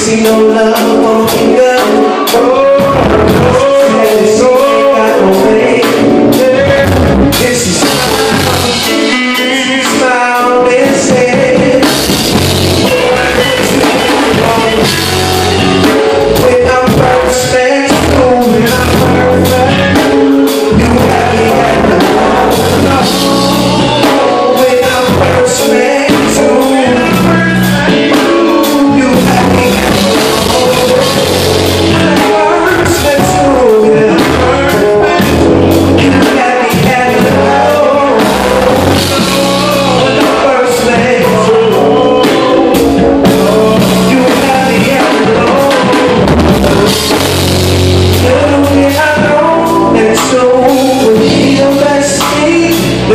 see no love you, girl. Oh, oh,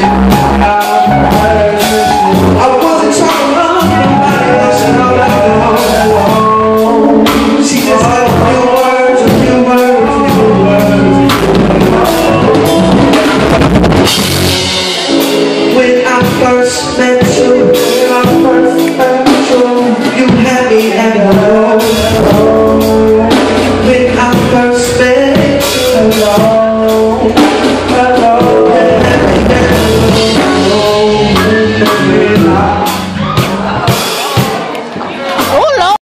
you.